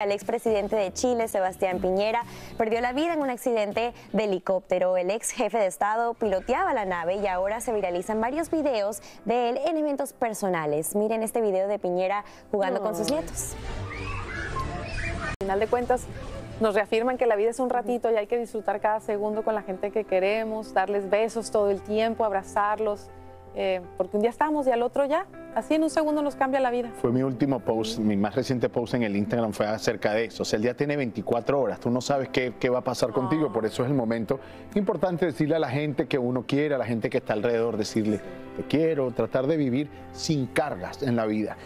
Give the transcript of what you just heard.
El expresidente de Chile, Sebastián Piñera, perdió la vida en un accidente de helicóptero. El ex jefe de Estado piloteaba la nave y ahora se viralizan varios videos de él en eventos personales. Miren este video de Piñera jugando con sus nietos. Al final de cuentas, nos reafirman que la vida es un ratito y hay que disfrutar cada segundo con la gente que queremos, darles besos todo el tiempo, abrazarlos, eh, porque un día estamos y al otro ya. Así en un segundo nos cambia la vida. Fue mi último post, mi más reciente post en el Instagram fue acerca de eso. O sea, el día tiene 24 horas, tú no sabes qué, qué va a pasar contigo, por eso es el momento importante decirle a la gente que uno quiere, a la gente que está alrededor, decirle, te quiero, tratar de vivir sin cargas en la vida.